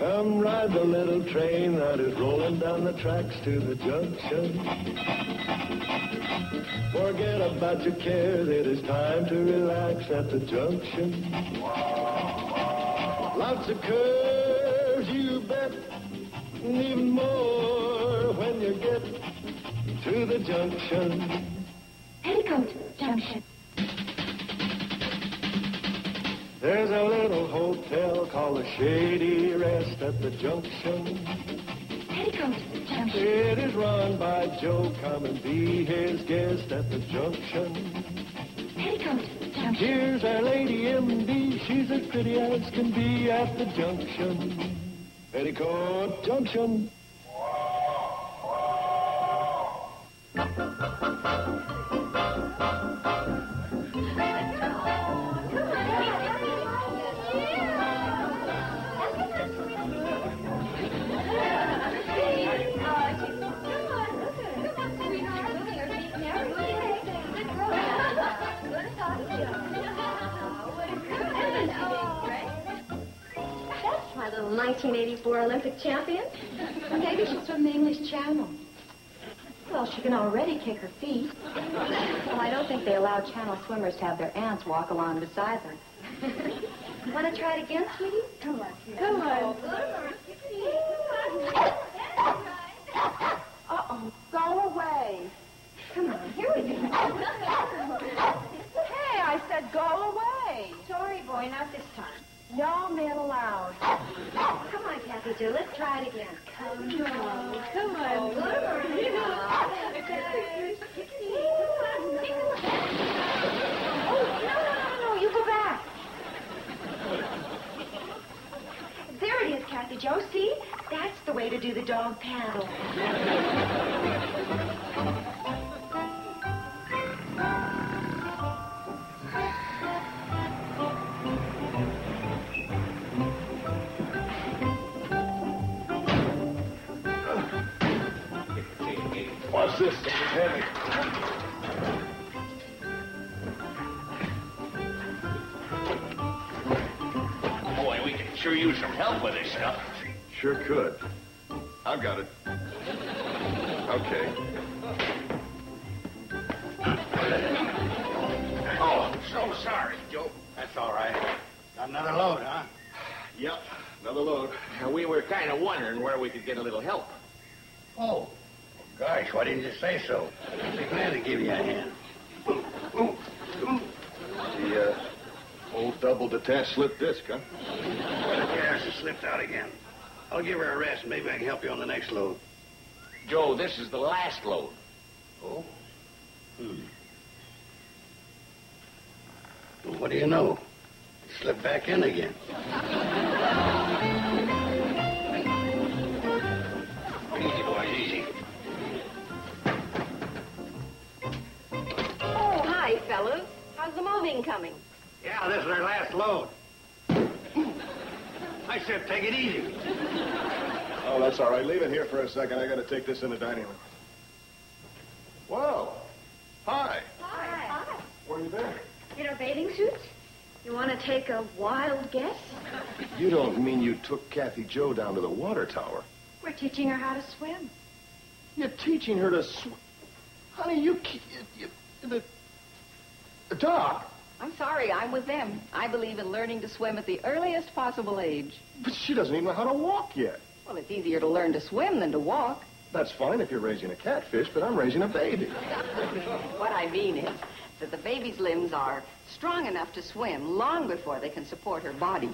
Come ride the little train that is rolling down the tracks to the junction. Forget about your cares, it is time to relax at the junction. Lots of curves, you bet, and even more when you get to the junction. Petticoat Junction. There's a little hotel called the Shady Rest at the junction. Petticoat Junction. It is run by Joe. Come and be his guest at the junction. Petticoat Junction. Here's our lady MD. She's as pretty as can be at the junction. Petticoat Junction. Little 1984 Olympic champion. Maybe she's from the English Channel. Well, she can already kick her feet. Well, I don't think they allow channel swimmers to have their aunts walk along beside them. Want to try it again, sweetie? Come on. Come on. Oh, Uh-oh. Go away. Come on, here we go. Hey, I said go away. Sorry, boy, not this time. No men allowed. Come on, Kathy Jo, let's try it again. Come on. Come on. Oh, no, no, no, no, you go back. There it is, Kathy Jo. See? That's the way to do the dog paddle. What's this? It's heavy. Boy, we could sure use some help with this stuff. Sure could. I've got it. Okay. Oh, so sorry, Joe. That's all right. Got another load, huh? Yep. Another load. We were kind of wondering where we could get a little help. Oh. Gosh, why didn't you say so? I'd be glad to give you a hand. The uh, old double detached slip disc, huh? Yes, it slipped out again. I'll give her a rest. Maybe I can help you on the next load. Joe, this is the last load. Oh? Hmm. Well, what do you know? It slipped back in again. Fellas. How's the moving coming? Yeah, this is our last load. I said take it easy. Oh, that's all right. Leave it here for a second. I got to take this in the dining room. Whoa. Hi. Hi. Hi. Where are you been? In our bathing suits? You want to take a wild guess? You don't mean you took Kathy Jo down to the water tower? We're teaching her how to swim. You're teaching her to swim. Honey, you, ca- you, you the, the doc. I'm sorry, I'm with them. I believe in learning to swim at the earliest possible age. But she doesn't even know how to walk yet. Well, it's easier to learn to swim than to walk. That's fine if you're raising a catfish, but I'm raising a baby. What I mean is that the baby's limbs are strong enough to swim long before they can support her body.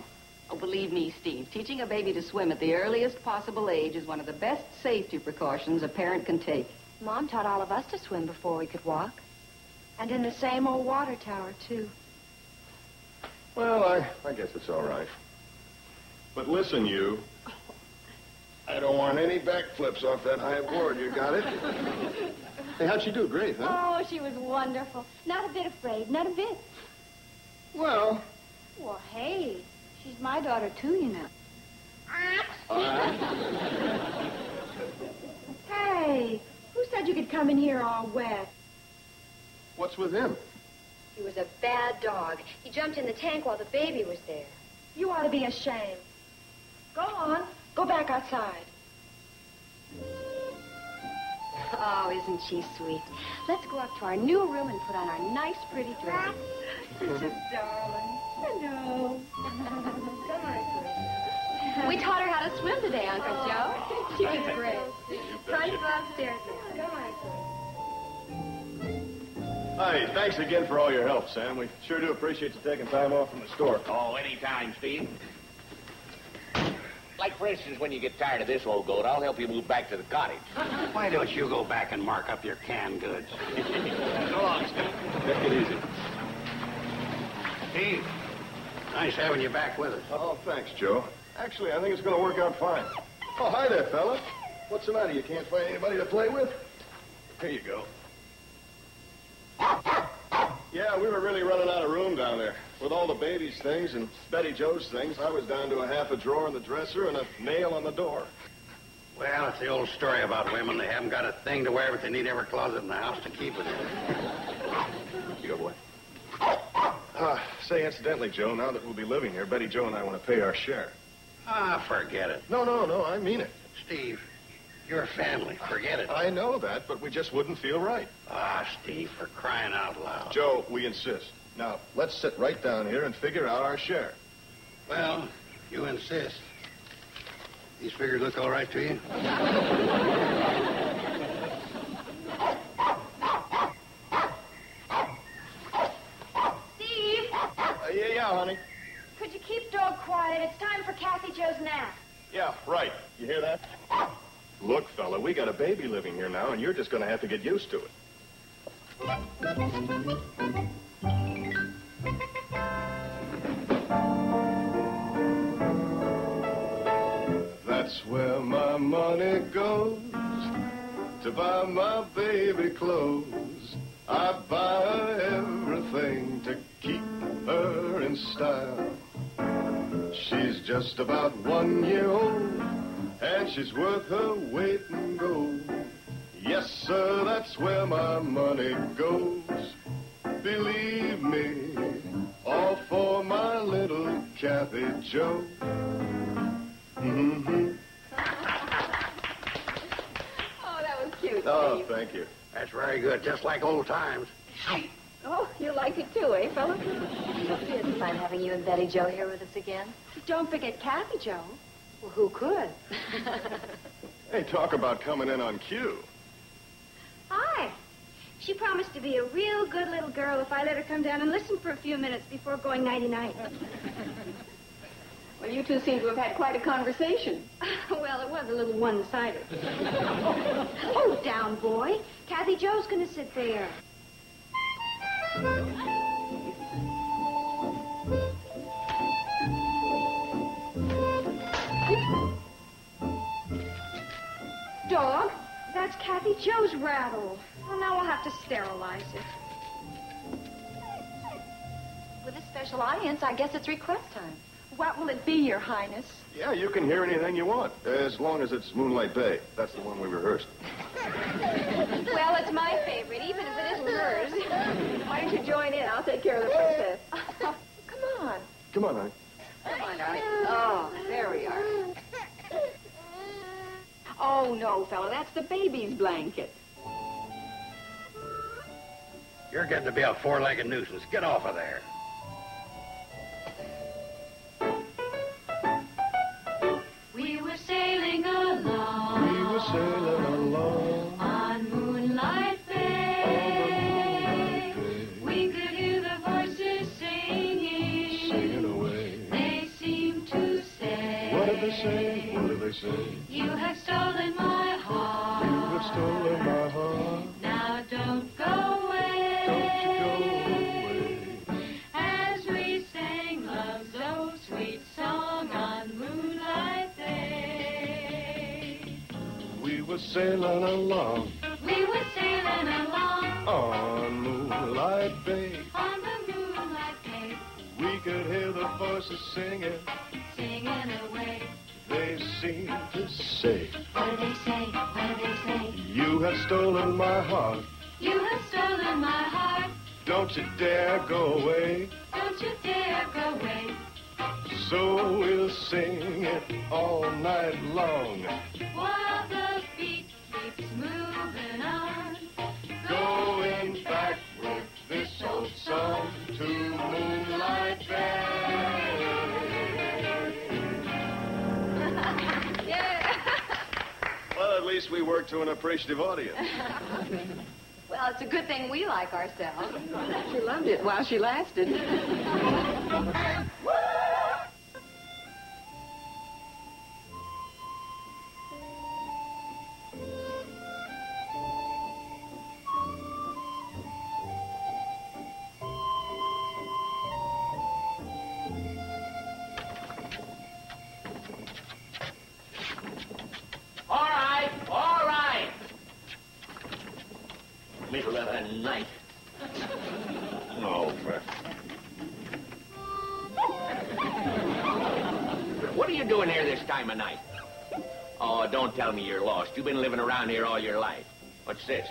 Oh, believe me, Steve, teaching a baby to swim at the earliest possible age is one of the best safety precautions a parent can take. Mom taught all of us to swim before we could walk. And in the same old water tower, too. Well, I, I guess it's all right. But listen, you. I don't want any backflips off that high board. You got it? hey, how'd she do? Great, huh? Oh, she was wonderful. Not a bit afraid, not a bit. Well, Well, hey, she's my daughter, too, you know. Uh-huh. Hey, who said you could come in here all wet? What's with him? He was a bad dog. He jumped in the tank while the baby was there. You ought to be ashamed. Go on. Go back outside. Oh, isn't she sweet? Let's go up to our new room and put on our nice, pretty dress. Such a darling. Hello. Come on, We taught her how to swim today, Uncle Joe. Oh. She was great. Time to go upstairs now. Come on. Hey, thanks again for all your help, Sam. We sure do appreciate you taking time off from the store. Oh, anytime, Steve. Like, for instance, when you get tired of this old goat, I'll help you move back to the cottage. Why don't you go back and mark up your canned goods? so long, Steve. Take it easy. Steve, nice having you back with us. Oh, thanks, Joe. Actually, I think it's going to work out fine. Oh, hi there, fella. What's the matter? You can't find anybody to play with? Here you go. Yeah, we were really running out of room down there. With all the baby's things and Betty Jo's things, I was down to a half a drawer in the dresser and a nail on the door. Well, it's the old story about women. They haven't got a thing to wear, but they need every closet in the house to keep it in. You go, boy. Uh, say, incidentally, Joe, now that we'll be living here, Betty Jo and I want to pay our share. Ah, forget it. No, no, no, I mean it. Steve, you're family. Forget it. I know that, but we just wouldn't feel right. Ah, Steve, for crying out loud. Joe, we insist. Now, let's sit right down here and figure out our share. Well, you insist. These figures look all right to you? Steve, Uh, yeah, yeah, honey. could you keep dog quiet? It's time for Kathy Jo's nap. Yeah, right. You hear that? Look, fella, we got a baby living here now, and you're just going to have to get used to it. That's where my money goes to buy my baby clothes. I buy her everything to keep her in style. She's just about one year old, and she's worth her weight in gold. Yes, sir, that's where my money goes. Believe me, all for my little Kathy Jo. Mm-hmm. Oh, that was cute, Oh, Steve. thank you. That's very good, just like old times. Oh, you like it too, eh, fella? It's fun having you and Betty Jo here with us again. Don't forget Kathy Jo. Well, who could? Hey, talk about coming in on cue. Hi. She promised to be a real good little girl if I let her come down and listen for a few minutes before going nighty-night. Well, you two seem to have had quite a conversation. well, it was a little one-sided. oh, down, boy. Kathy Jo's going to sit there. Dog, that's Kathy Jo's rattle. Well, now we'll have to sterilize it. With a special audience, I guess it's request time. What will it be, Your Highness? Yeah, you can hear anything you want, as long as it's Moonlight Bay. That's the one we rehearsed. Well, it's my favorite, even if it isn't hers. Why don't you join in? I'll take care of the princess. Come on. Come on, honey. Come on, darling. Oh, there we are. Oh, no, fella, that's the baby's blanket. You're getting to be a four-legged nuisance. Get off of there. The voices singing. singing away. They seem to say, What do they say? What do they say? You have stolen my heart. You have stolen my heart. Don't you dare go away. Don't you dare go away. so we'll sing it all night long. While the beat keeps moving on. Going back with this old song to Moonlight least we work to an appreciative audience. Well, it's a good thing we like ourselves. She loved it while she lasted. Middle of the night. Oh, What are you doing here this time of night? Oh, don't tell me you're lost. You've been living around here all your life. What's this?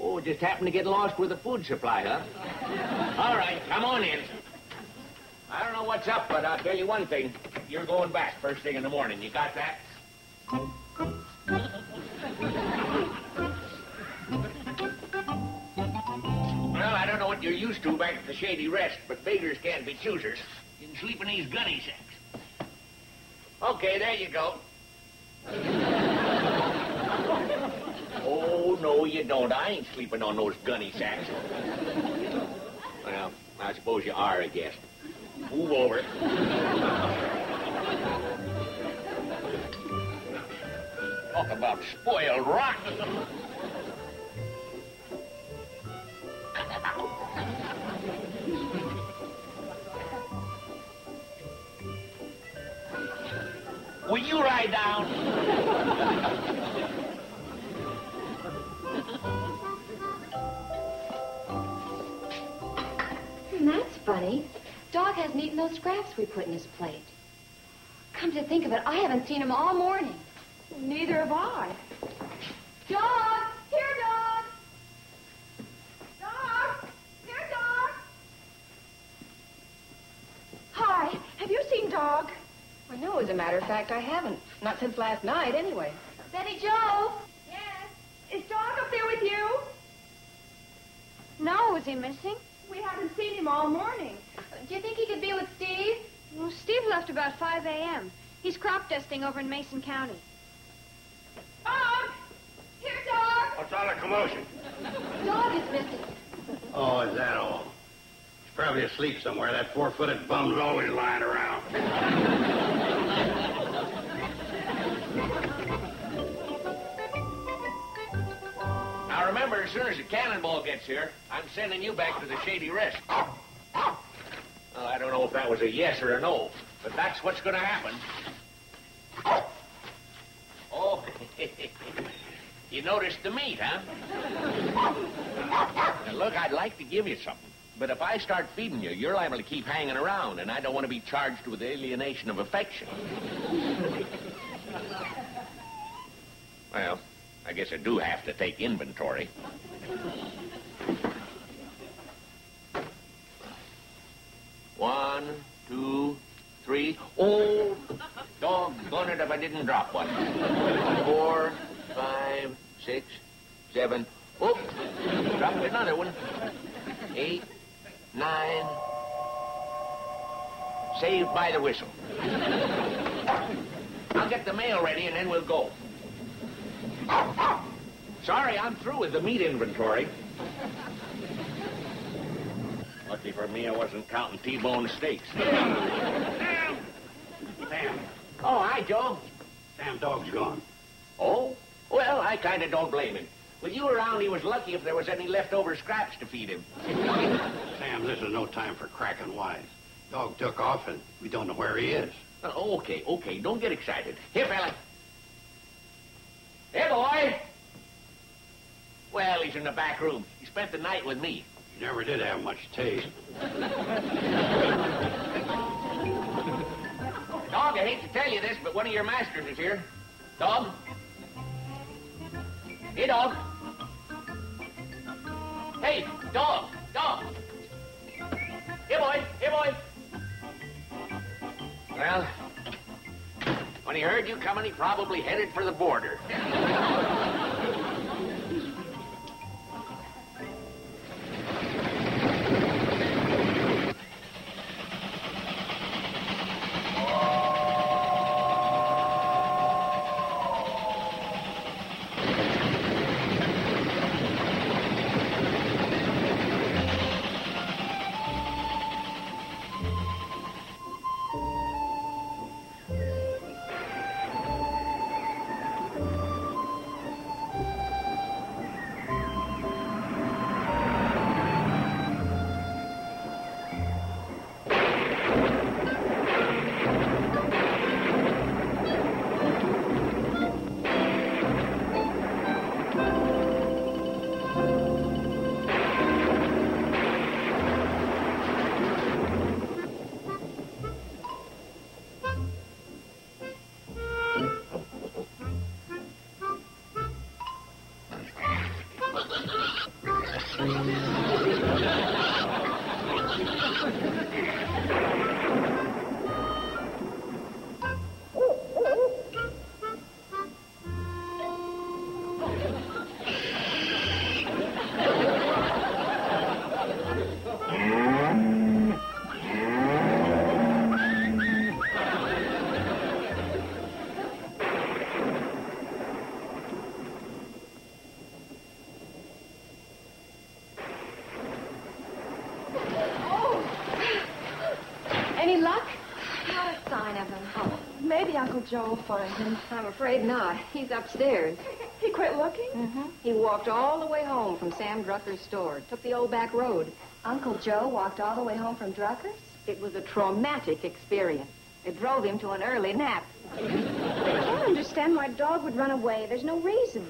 Oh, just happened to get lost with the food supply, huh? All right, come on in. I don't know what's up, but I'll tell you one thing. You're going back first thing in the morning. You got that? Used to back at the Shady Rest, but beggars can't be choosers. You can sleep in these gunny sacks. Okay, there you go. oh, no, you don't. I ain't sleeping on those gunny sacks. Well, I suppose you are a guest. Move over. Talk about spoiled rotten. Will you ride down? Hmm, that's funny. Dog hasn't eaten those scraps we put in his plate. Come to think of it, I haven't seen him all morning. Neither have I. fact, I haven't. Not since last night, anyway. Betty Jo! Yes. Is Dog up there with you? No, is he missing? We haven't seen him all morning. Do you think he could be with Steve? Well, Steve left about 5 a.m. He's crop dusting over in Mason County. Dog! Here, Dog! What's all the commotion? Dog is missing. Oh, is that all? He's probably asleep somewhere. That four-footed bum's always lying around. as soon as the cannonball gets here, I'm sending you back to the Shady Rest. Well, I don't know if that was a yes or a no, but that's what's going to happen. Oh, you noticed the meat, huh? Now, look, I'd like to give you something, but if I start feeding you, you're liable to keep hanging around, and I don't want to be charged with alienation of affection. Well, I guess I do have to take inventory. One, two, three. Oh, doggone it if I didn't drop one. Four, five, six, seven. Oh, dropped another one. Eight, nine. Saved by the whistle. I'll get the mail ready and then we'll go. Sorry, I'm through with the meat inventory. Lucky for me, I wasn't counting T-bone steaks. Sam! Sam. Oh, hi, Joe. Sam Dog's gone. Oh? Well, I kind of don't blame him. With you around, he was lucky if there was any leftover scraps to feed him. Sam, this is no time for cracking wise. Dog took off, and we don't know where he is. Oh, okay, okay. Don't get excited. Here, fella. Hey, boy. Well, he's in the back room. He spent the night with me. He never did have much taste. Dog, I hate to tell you this, but one of your masters is here. Dog? Hey, dog. Hey, dog, dog. Hey, boy, hey, boy. Well, when he heard you coming, he probably headed for the border. Any luck? Not a sign of him. Oh, maybe Joe will find him. I'm afraid not. He's upstairs. He quit looking? Mm-hmm. He walked all the way home from Sam Drucker's store. Took the old back road. Uncle Joe walked all the way home from Drucker's? It was a traumatic experience. It drove him to an early nap. I can't understand why a dog would run away. There's no reason.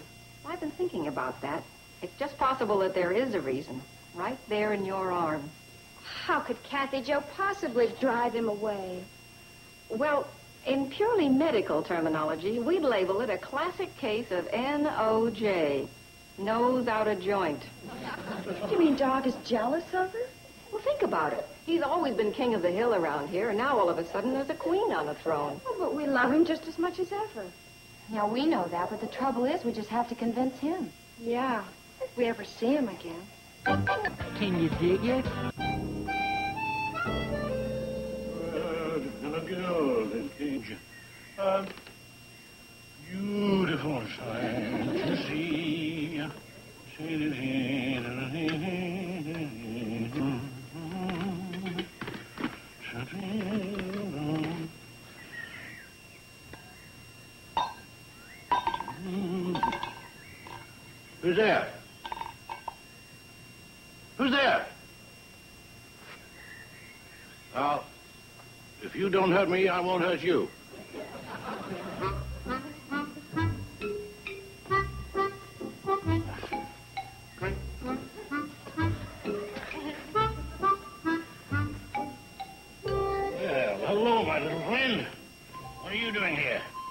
I've been thinking about that. It's just possible that there is a reason. Right there in your arms. How could Kathy Jo possibly drive him away? Well, in purely medical terminology, we'd label it a classic case of NOJ. Nose out of joint. You mean Dog is jealous of her? Well, think about it. He's always been king of the hill around here, and now all of a sudden there's a queen on the throne. Oh, but we love him just as much as ever. Now, we know that, but the trouble is we just have to convince him. Yeah, if we ever see him again. Can you dig it? Beautiful sight to see. Who's there? Who's there? Now, if you don't hurt me, I won't hurt you.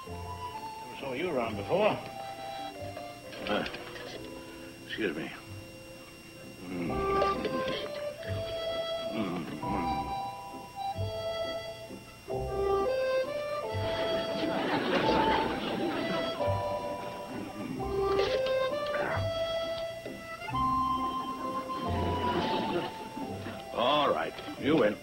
Never saw you around before. Uh, excuse me. All right, you win.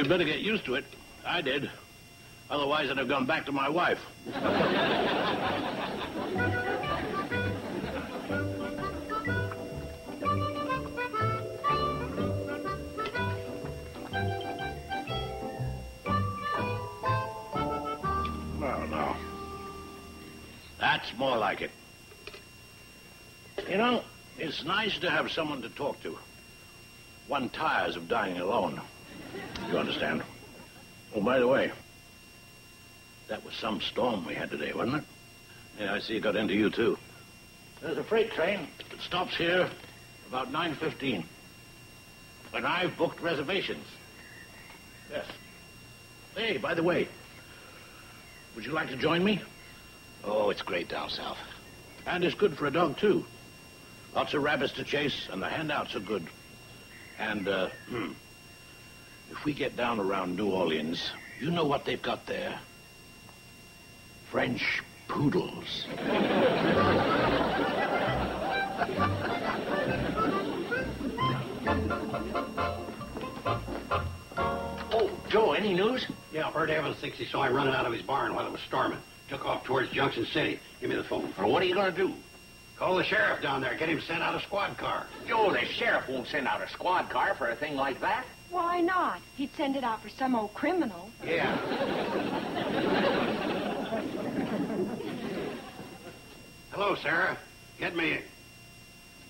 You'd better get used to it. I did. Otherwise, I'd have gone back to my wife. No, no. That's more like it. You know, it's nice to have someone to talk to. One tires of dying alone. You understand? Oh, by the way, that was some storm we had today, wasn't it? Yeah, I see it got into you, too. There's a freight train. It stops here, About 9.15. And I've booked reservations. Yes. Hey, by the way, would you like to join me? Oh, it's great down south. And it's good for a dog, too. Lots of rabbits to chase, and the handouts are good. And, uh, hmm, if we get down around New Orleans, you know what they've got there? French poodles. Oh, Joe, any news? Yeah, Bert Evans thinks he saw him running out of his barn while it was storming. Took off towards Junction City. Give me the phone. Or what are you going to do? Call the sheriff down there. Get him sent out a squad car. Joe, the sheriff won't send out a squad car for a thing like that. Why not? He'd send it out for some old criminal. Yeah. Hello, Sarah. Get me.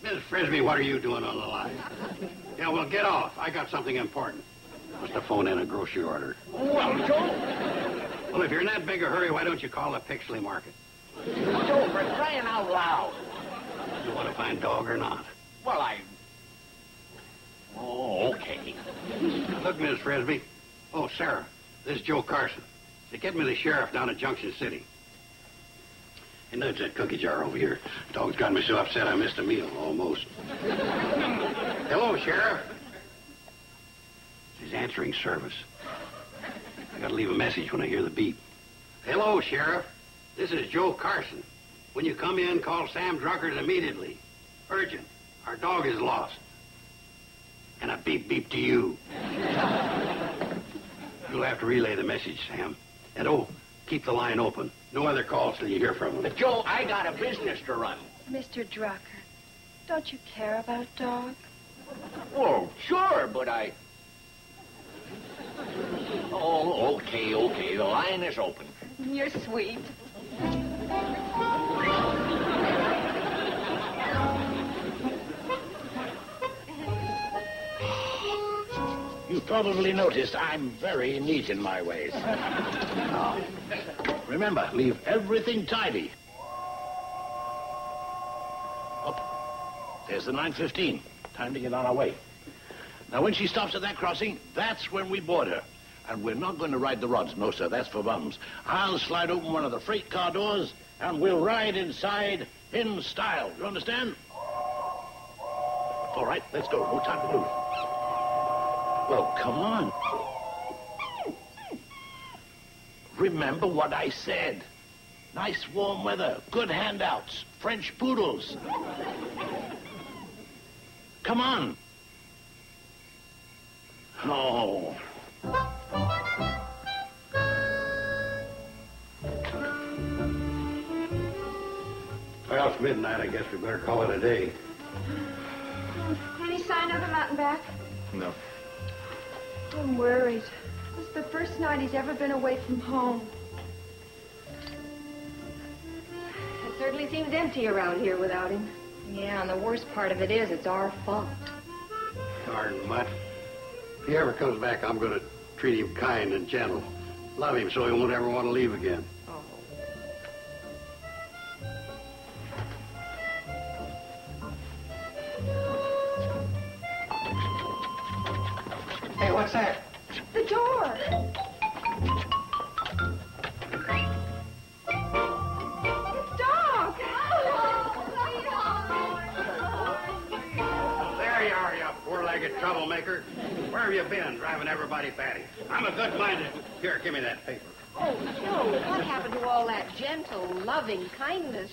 Miss Frisbee, what are you doing on the line? Yeah, well, get off. I got something important. Must have phoned in a grocery order. Well, Joe, Well, if you're in that big a hurry, why don't you call the Pixley Market? Joe, for crying out loud. You want to find dog or not? Well, I... Oh, okay. Look, Miss Frisbee. Oh, Sarah, this is Joe Carson. They get me the sheriff down at Junction City. Hey, nudge that cookie jar over here. Dog's got me so upset I missed a meal, almost. Hello, Sheriff. She's answering service. I gotta leave a message when I hear the beep. Hello, Sheriff. This is Joe Carson. When you come in, call Sam Druckers immediately. Urgent. Our dog is lost. And a beep beep to you. You'll have to relay the message, Sam. And oh, keep the line open. No other calls till you hear from them. But, Joe, I got a business to run. Mr. Drucker, don't you care about dogs? Oh, sure, but I... Oh, okay, okay. The line is open. You're sweet. Probably noticed I'm very neat in my ways. Now, remember, leave everything tidy. Oh, there's the 915. Time to get on our way. Now, when she stops at that crossing, that's when we board her. And we're not going to ride the rods. No, sir, that's for bums. I'll slide open one of the freight car doors, and we'll ride inside in style. You understand? All right, let's go. No time to lose. Well, come on. Remember what I said. Nice warm weather, good handouts, French poodles. Come on. Oh. Well, it's midnight. I guess we better call it a day. Any sign of him out and back? No. I'm worried. This is the first night he's ever been away from home. It certainly seems empty around here without him. Yeah, and the worst part of it is it's our fault. Darn mutt. If he ever comes back, I'm going to treat him kind and gentle. Love him so he won't ever want to leave again.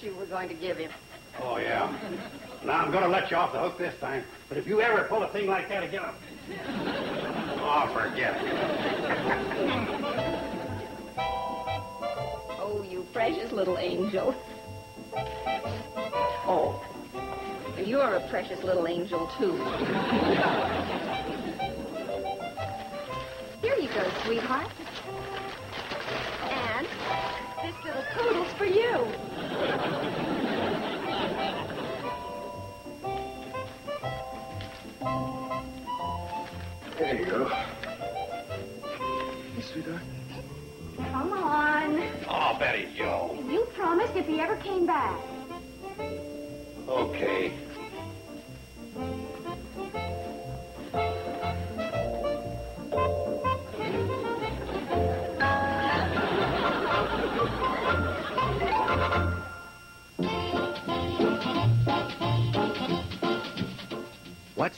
You were going to give him? Oh, yeah. Now, I'm going to let you off the hook this time. But if you ever pull a thing like that again, I'll... Oh, forget it. Oh, you precious little angel. Oh, you're a precious little angel, too. Here you go, sweetheart. This little poodle's for you. There you go. Hey, sweetheart. Come on. Oh, Betty Jo. You promised if he ever came back. Okay.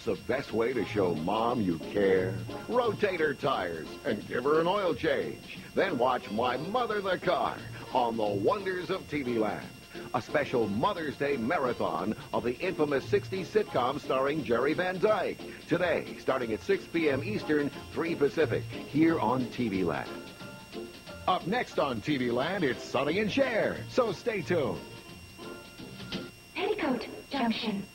The best way to show mom you care? Rotate her tires and give her an oil change. Then watch My Mother the Car on the Wonders of TV Land. A special Mother's Day marathon of the infamous 60s sitcom starring Jerry Van Dyke. Today, starting at 6 p.m. Eastern, 3 Pacific, here on TV Land. Up next on TV Land, it's Sonny and Cher. So stay tuned. Petticoat Junction.